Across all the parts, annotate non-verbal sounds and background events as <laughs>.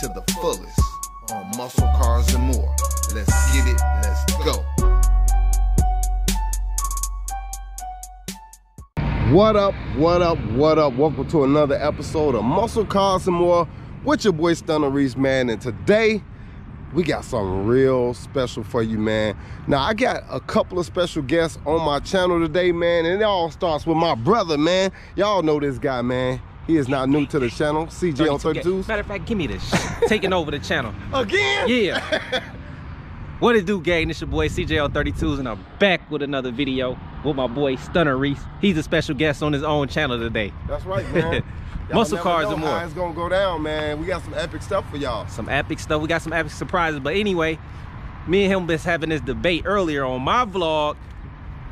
to the fullest on muscle cars and more. Let's get it, let's go. What up, what up, what up? Welcome to another episode of Muscle Cars and More with your boy Stunna Reese, man. And today, we got something real special for you, man. Now, I got a couple of special guests on my channel today, man. And it all starts with my brother, man. Y'all know this guy, man. He is not new to the channel. CJ on 32s. Matter of fact, give me this. <laughs> Taking over the channel. Again? Yeah. <laughs> what it do, gang? It's your boy CJ on 32s, and I'm back with another video with my boy Stunna Reese. He's a special guest on his own channel today. That's right, man. <laughs> Muscle cars and more. It's gonna go down, man. We got some epic stuff for y'all. Some epic stuff. We got some epic surprises. But anyway, me and him was having this debate earlier on my vlog.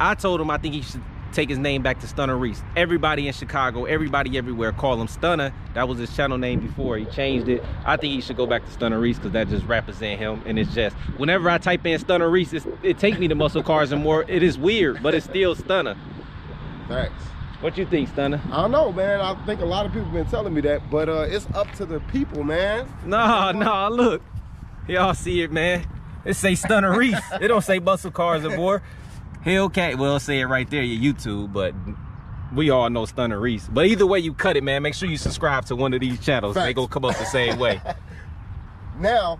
I told him I think he should take his name back to Stunna Reese. Everybody in Chicago, everybody everywhere call him Stunna. That was his channel name before. He changed it. I think he should go back to Stunna Reese because that just represents him. And it's just, whenever I type in Stunna Reese, it's, it take me to Muscle Cars and more. It is weird, but it's still Stunna. Thanks. What you think, Stunna? I don't know, man. I think a lot of people been telling me that, but uh, it's up to the people, man. Nah, nah, look. Y'all see it, man. It say Stunna Reese. It don't say Muscle Cars and more. Hellcat, well, say it right there, your YouTube, but we all know Stunna Reese. But either way you cut it, man, make sure you subscribe to one of these channels. They Facts. gonna come up the same way. <laughs> Now,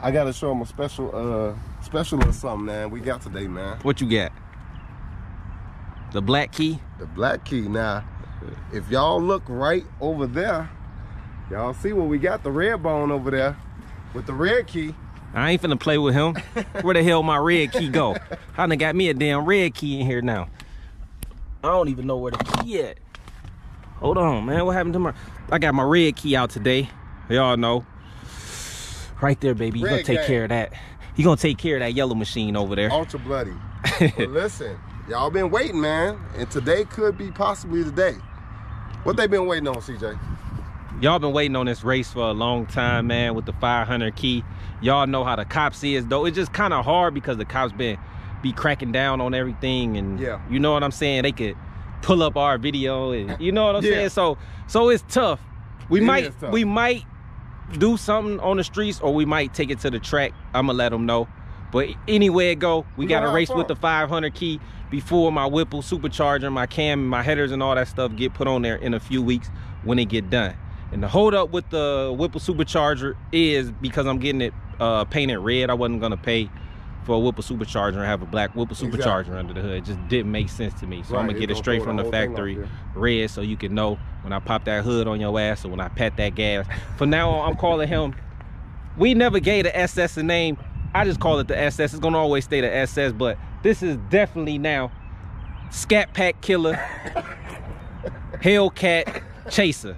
I gotta show them a special, uh, special or something, man. We got today, man. What you got? The black key? The black key. Now, if y'all look right over there, y'all see what we got. The red bone over there with the red key. I ain't finna play with him. <laughs> Where the hell my red key go? I done got me a damn red key in here now. I don't even know where the key at. Hold on, man. What happened to my... I got my red key out today. Y'all know. Right there, baby. You gonna take gang. care of that. You gonna take care of that yellow machine over there. Ultra bloody. <laughs> but listen, y'all been waiting, man. And today could be possibly the day. What they been waiting on, CJ? Y'all been waiting on this race for a long time, man, with the 500 key. Y'all know how the cops is, though. It's just kind of hard because the cops been be cracking down on everything, and Yeah. you know what I'm saying. They could pull up our video, and you know what I'm Yeah. saying. So, so it's tough. We It might, tough. we might do something on the streets, or we might take it to the track. I'm gonna let them know. But anywhere it go, we, We got a race fun. with the 500 key before my Whipple supercharger, my cam, my headers, and all that stuff get put on there in a few weeks when it get done. And the hold up with the Whipple supercharger is because I'm getting it uh, painted red. I wasn't gonna pay for a Whipple supercharger and have a black Whipple Exactly. supercharger under the hood. It just didn't make sense to me. So Right, I'm gonna get it straight from the the whole thing off factory red so you can know when I pop that hood on your ass or when I pat that gas. From now on, I'm calling him. We never gave the SS a name. I just call it the SS. It's gonna always stay the SS, but this is definitely now Scat Pack Killer, <laughs> Hellcat Chaser.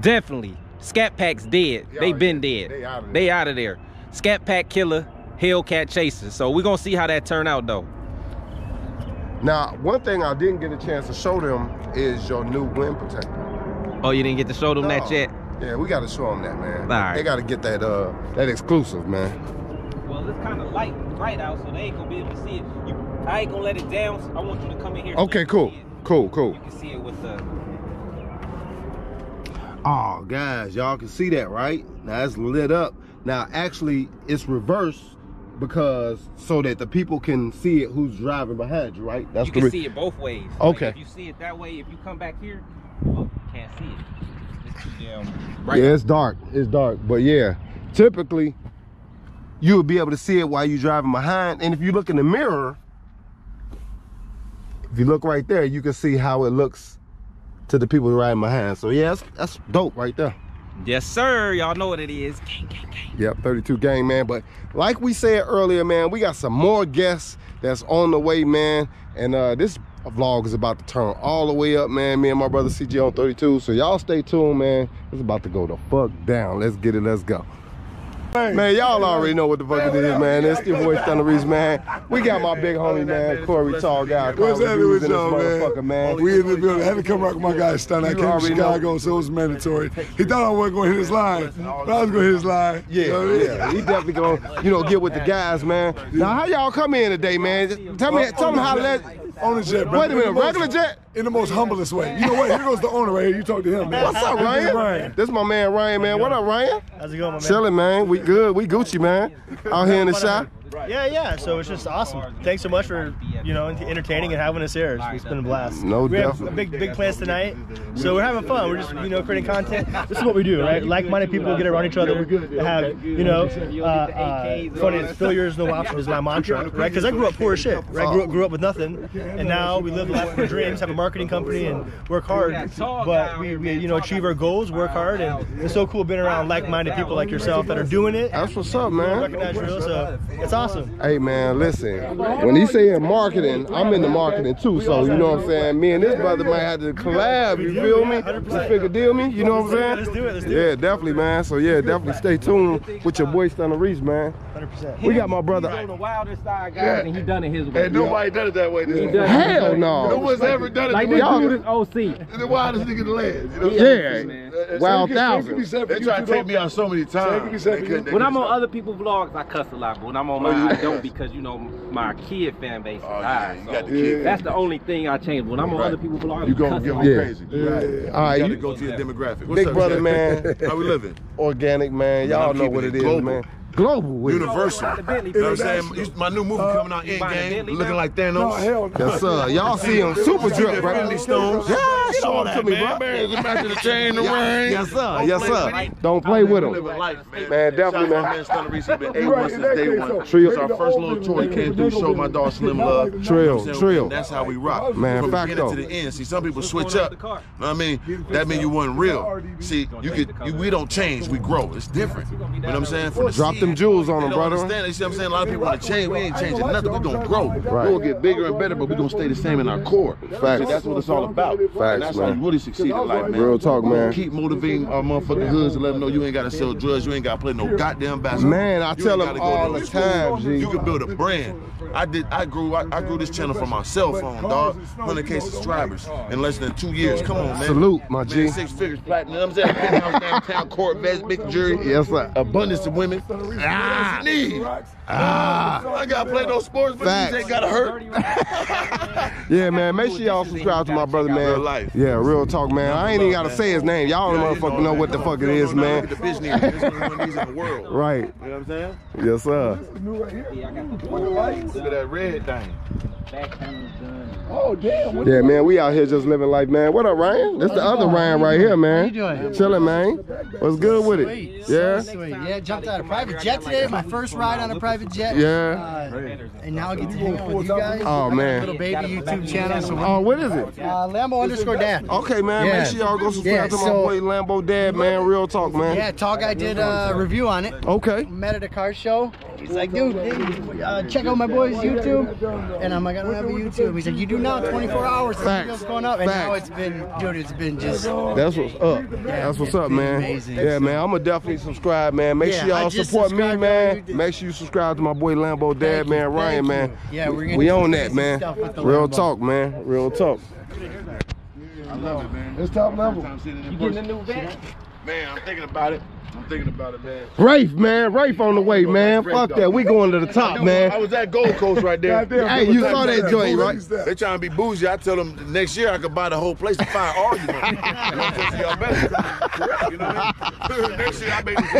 Definitely. Scat Pack's dead. They They been there. dead. They out of They there. out of there. Scat Pack Killer, Hellcat Chaser. So we're gonna see how that turn out though. Now, one thing I didn't get a chance to show them is your new wind protector. Oh, you didn't get to show them that yet? Yeah, we got to show them that, man. All right. They got to get that uh that exclusive, man. Well, it's kind of light right out, so they ain't gonna be able to see it. You, I ain't gonna let it down. So I want you to come in here. Okay, you cool, cool, cool. You can see it with the. Oh, guys, y'all can see that, right? Now it's lit up. Now, actually, it's reversed because so that the people can see it who's driving behind you, right? That's You can see it both ways. Okay. Like, if you see it that way, if you come back here, well, you can't see it. It's too damn right. Yeah, it's dark. It's dark, but yeah, typically you would be able to see it while you're driving behind. And if you look in the mirror, if you look right there, you can see how it looks to the people riding behind. So yeah, that's, that's dope right there. Yes, sir. Y'all know what it is. Gang, gang, gang. Yep, 32 gang, man. But like we said earlier, man, we got some more guests that's on the way, man. And uh, this vlog is about to turn all the way up, man. Me and my brother CJ on 32. So y'all stay tuned, man. It's about to go the fuck down. Let's get it. Let's go. Man, y'all already know what the fuck it is, man. It's your boy Stunna Reese, man. We got my big homie, man, Corey Tall Guy. What's Corey happening Hughes with in this y'all, man? man. Oh, we in the building. I had to come rock with my guy Stunna. I came from already know. Chicago, so it was mandatory. He thought I wasn't going to hit his line, but I was going to hit his line. Yeah, You know what I mean? yeah, he definitely gonna, you know, get with the guys, man. Now, how y'all come in today, man? Tell me, tell me how oh, let, On the jet, brother. Wait a minute, In regular jet? In the most humblest way. You know what? Here goes the owner right here. You talk to him, man. What's up, Ryan? Ryan. This my man Ryan, man. What up, Ryan? How's it going, my man? Chilling, man. We good. We Gucci, man. Out here in the shop. Yeah, yeah. So it's just awesome. Thanks so much for you know entertaining and having us here. It's, it's been a blast. No, we have definitely. big big plans tonight, so we're having fun. We're just you know creating content. <laughs> This is what we do, right? Like-minded people get around each other, we have you know uh, uh, fun. and Failure no option is my mantra, right? Because I grew up poor as shit, right? Grew up, grew up with nothing, and now we live the life of our dreams, have a marketing company, and work hard. But we, we you know achieve our goals, work hard, and it's so cool being around like-minded people like yourself that are doing it. That's what's up, man. Recognize real, so it's awesome. Hey man, listen. When he saying marketing, I'm in the marketing too. So you know what I'm saying. Me and this brother might have to collab. You feel me? Let's figure deal me. You know what I'm saying? Let's do it, let's do yeah, definitely, man. So yeah, definitely stay tuned with your boy Stunna Reese, man. 100%. We got my brother. on the wilder side, guys, and he done it his way. And nobody done it that way. This done it. Hell No no. one's ever done it. Like the this way y'all- dude OC. the wildest nigga in the land. You know? Yeah. Wild Same thousand. can be said for They try to take me out so many Same can be times. said They for couldn't- you. they When I'm on other people's vlogs, I cuss a lot, but when I'm on oh, mine, I don't because you know my kid fan base is Oh, yeah, high. you so got the kid. That's the only thing I change. When I'm on Right. other people's vlogs, You I gonna get a. Yeah. crazy. Yeah. Right. All You right, gotta you- go to your demographic. What's Big up, brother, man. How we living? Organik, man. Y'all know what it it is, man. Global with it. Universal. You know what I'm saying? My new movie coming out in buying a game, looking now? like No, Thanos. hell no. Yes, sir. Y'all see him super drip, right? Family Stones. Yeah, Get show all them that, to me, man. bro. Man, get back to <laughs> the chain, the ring. Yes, sir. Don't Yes, play sir. with it. Don't play with him. life, man. Man, definitely, man. my man Stunna Reese. He been A1 since day one. Trill. It's our first little tour. He came through, showed my dog Slim love. You know Trill, what I'm saying? trill. That's how we rock. Man, From fact though. to the end. See, some people switch up. with the car? Know what I mean? That mean you wasn't real. See, you could, we don't change, we grow. It's different. You know what I'm saying? From the Drop seed, them jewels on them, don't brother. Understand? You see what I'm saying? A lot of people want to change. We ain't changing nothing. We gonna grow. Right. We gonna get bigger and better, but we're gonna stay the same in our core. Facts. See, that's what it's all about. Facts, and that's how you really succeed in life, man. Real talk, man. Keep motivating uh, our motherfucking hoods and let them know you ain't gotta sell drugs. You ain't gotta play no goddamn basketball. Man, I You tell them all to the time, G. You can build a brand. I did. I grew. I, I grew this channel from my cell phone, dog. 100k subscribers in less than two years. Come on, man. Salute, my Man, G. Six figures platinum. You know what I'm saying? Downtown, Corvettes, big jury. Yes, sir. Abundance of women. Ah, need. Ah, I gotta play no sports, but Facts. these ain't gotta hurt. <laughs> Yeah, man. Make sure y'all subscribe to my brother, man. Real life. Yeah, real talk, man. I ain't even gotta say his name. Y'all Yeah, you motherfucker know that. what the fuck it You is, don't know man. Look at the business. This is one of these in the world. Right. You know what I'm saying? Yes, sir. Look at that red thing. Oh, damn. Yeah, man. We out here just living life, man. What up, Ryan? That's the other Ryan right here, man. you doing? Chilling, man. What's good with it? Yeah. Yeah, jumped out of a private jet today. My first ride on a private jet. Yeah. Uh, and now I get to hang out with you guys. Oh, I a man. Little baby YouTube channel. So Oh, what is it? uh, Lambo underscore dad. Okay, man. Yeah. Make sure y'all go subscribe Yeah, to my so- boy Lambo Dad, man. Real talk, man. Yeah, talk. guy did a review on it. Okay. Met at a car show. He's like, dude, hey, uh, check out my boy's YouTube. And I'm like, I don't have a YouTube. He's like, you do now, 24 hours. The Facts. video's going up. And now it's been, dude, it's been just. That's what's up. That's what's up, man. amazing. Yeah, man. I'ma definitely subscribe, man. Make sure Yeah, I y'all support me, subscribed to man. you. Did- Make sure you subscribe to my boy Lambo Dad, Thank you, man. Ryan, thank man. Yeah, we're gonna we on that, man. stuff with the Real Lambo. talk, man. Real talk. I love it, man. It's top level. You getting a new vet? Man, I'm thinking about it. I'm thinking about it, man. Rafe, man. Rafe on the way, man. Fuck that. We going to the top, I man. I was at Gold Coast right there. Goddamn, Hey, you saw that joint, right? They trying to be bougie. I tell them next year I could buy the whole place to five arguments. <laughs> you know what I'm saying? So y'all better. <laughs> You know what I mean? <laughs> next year I make this.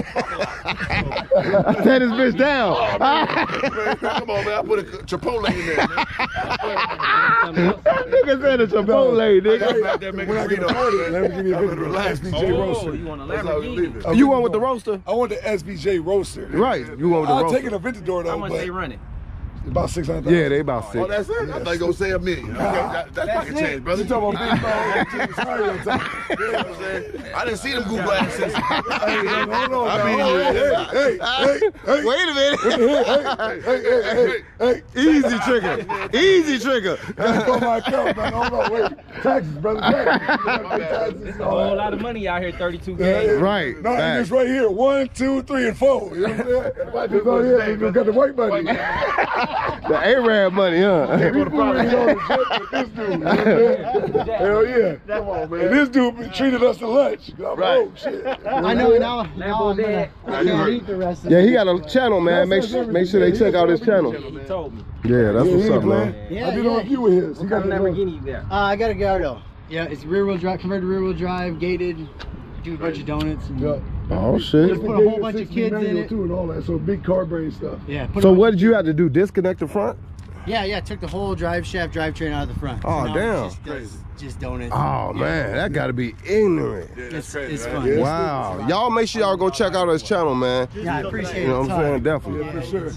Tear this bitch down. Oh, man, come on, man. I put a Chipotle in there, man. nigga said a Chipotle, I got nigga. back there making When I get burritos, deported, let me give you a bit Relax. of SBJ Oh, roaster. you want a That's how we Lamborghini? leave You want with the roadster? I want the SVJ roadster. Right. You want with the I'll roadster? take it a Aventador How much but they running? About six hundred. Yeah, they about Oh, six. that's it? I thought you gonna say a million. Okay, that, that's pocket change, brother. You talking about big dog? Sorry, I'm talking. You know what I'm saying? I didn't see them Google Adsense. Hey, hold on, I mean, now. hey, hey, hey, hey, <laughs> Wait a minute. hey, hey, hey, hey, hey. Easy trigger. Easy trigger. Gotta call my account, man. Hold on, wait. Taxes, brother. <laughs> Taxes. You gotta pay taxes and A whole lot of money out here, 32K. Yeah, yeah. Right. No, and it's right here. One, two, three, and four. You know what I'm saying? It's on here. You got the white money. <laughs> <laughs> the Arab money, huh? People really on the jet with this dude. you know what I'm saying? Hell yeah. Come on, man. And this dude treated us to lunch. I'm, Right. Oh, shit. I know now. Now I'm gonna. I can't eat the rest of Yeah, he got a channel, man. Make sure, make sure they check out his channel. He told me. Yeah, that's Yeah, what's he up, ain't playing. man. Yeah, I did yeah. a review with his. He What got kind of Lamborghini you got? Uh, I got a Gallardo. Yeah, it's rear wheel drive, converted rear wheel drive, gated. Do a bunch of donuts. And, Yeah. Oh shit. Just put a whole bunch of kids in it. too and all that. So big car brain stuff. Yeah. So what did you have to do? Disconnect the front? Yeah, yeah. Took the whole drive shaft, drivetrain out of the front. Oh, now it's damn. Just, just, just donuts. Oh man, that gotta be ignorant. Yeah, that's It's, crazy. it's right? fun. Wow. Y'all make sure y'all go check out his channel, man. Yeah, I appreciate You know what I'm saying? Definitely. For sure.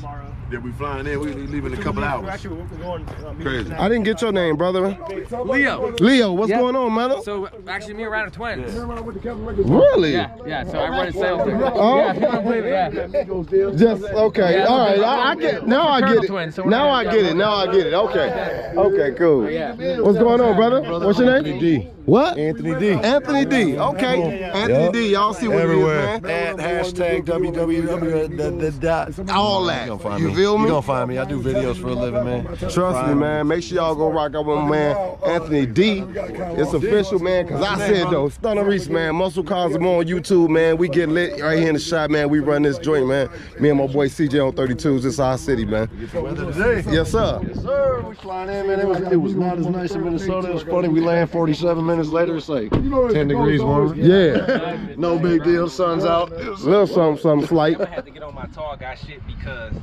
Yeah, we flying in. We leave in a couple hours. Actually, we're going. Uh, meet Crazy. I didn't get your name, brother. Leo. Leo, what's Yeah. going on, man? So actually, me and Ryan are twins. Really? Yeah, yeah. So I run sales there. Oh. Yeah, <laughs> yeah. Just okay. Yeah. All right. I, I get now. I get it. Twins, so Now I get it. Now I get it. Okay. Okay. Cool. Yeah. What's going on, brother? What's your name? D. What? Anthony D. Anthony D. Okay. Anthony Yup. D. Y'all see what Everywhere. it is, man. At hashtag www. The, the dot. All that. You gonna find You me. feel me? You gonna find me. I do videos for a living, man. Trust me, man. Make sure y'all go rock out with my man Anthony D. It's official, man. Cause I said though, Stunna Reese, man. Muscle Cars are on YouTube, man. We get lit right here in the shot, man. We run this joint, man. Me and my boy CJ on 32s. This our city, man. Weather today. Yes, sir. Yes, sir, we flying in, man. It was it was not as nice in Minnesota. It was funny. We land 47 minutes later. It's like 10 degrees warmer. Yeah. No big deal. Sun's out. Little something, something slight. I had to get on my tall guy shit because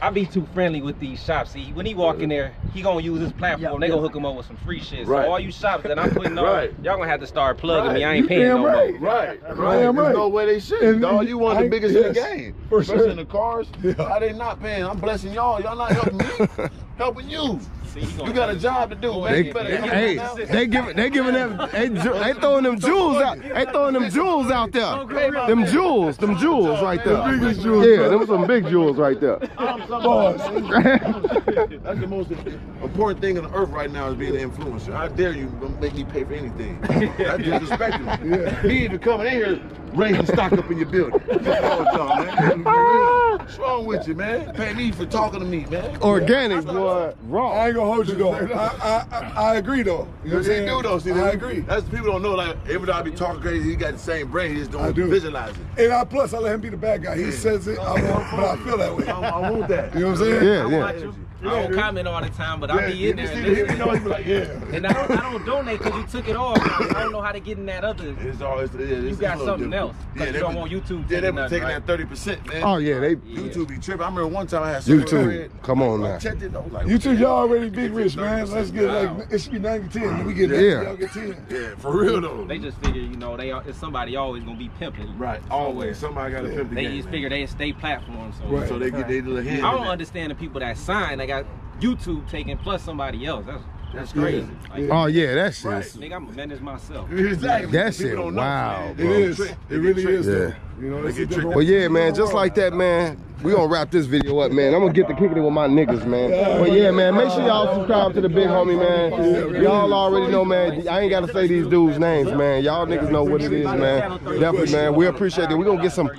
I be too friendly with these shops. See, when he walk in there, he gonna use his platform. They gonna hook him up with some free shit. Right. So all you shops that I'm putting <laughs> on, Right. y'all gonna have to start plugging me. I You ain't paying damn no right. more. Right, Damn right. There's right. no way they should. And- Dog, you one of the I- biggest in the game. for Especially sure. in the cars. Yeah. How they not paying? I'm blessing y'all. Y'all not helping me. <laughs> helping you. See, You got a job to do, man. They, you better hey, they giving, they giving them, they, they throwing them jewels out. They throwing them jewels out there. Them jewels, them jewels right there. The biggest jewels, Yeah, them some big jewels right there. Boss. That's the most important thing on the earth right now is being an influencer. How dare you make me pay for anything? That's disrespectful. <laughs> Yeah. Me even coming in here raising stock up in your building. With y'all, man? <laughs> Ah. What's wrong with you, man? Pay me for talking to me, man. Organik, boy, Wrong. I ain't gonna hold you though. <laughs> I, I, I, I agree though. You know what I'm saying? do though. See, I agree. That's people don't know. Like every time I be talking crazy, he got the same brain. He just I don't do. visualize it. And I plus I let him be the bad guy. He says it, I want, but I feel that way. I, I want that. You know what I'm saying? Yeah, I yeah. Watch. I don't comment all the time, but I'll be in there. and see, listen. you know, he be like, yeah. And I don't, I don't donate because you took it off. I don't know how to get in that other. It's all. It's, it's, You it's got something different. Yeah, you they don't be- want YouTube Yeah, taking they be nothing, taking right? that thirty percent, man. Oh yeah, they YouTube be tripping. I remember one time I had so YouTube. bread, Come on I now. checked it. I was like, y'all already big rich, man. Let's get Wow. like it should be 90 10. We get Yeah. yeah. y'all get 10. Yeah, for real though. They just figure, you know, they are, it's somebody always gonna be pimping. right, always somebody got to pimp the They just figure they stay platform. So Right. So they get their little hand. I don't understand the people that sign. They got YouTube taking plus somebody else. That's that's crazy. Like, Oh yeah, that shit. Right. Nigga, I'm a menace myself. Exactly. That People shit don't know, wow. It They get is. tricked. It really is Yeah. though. You know, it's a different tricked. Well, yeah, man, just like that, man. We gonna wrap this video up, man. I'm gonna get the kicking it with my niggas, man. But yeah, man, make sure y'all subscribe to the big homie, man. Y'all already know, man. I ain't gotta say these dudes' names, man. Y'all niggas know what it is, man. Definitely, man. We appreciate it. We gonna get some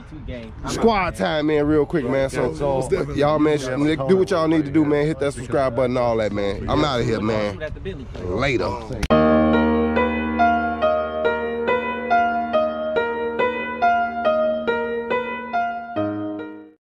squad time, man, real quick, man. So, y'all, man, do what y'all need to do, man. Hit that subscribe button, all that, man. I'm out of here, man. Later.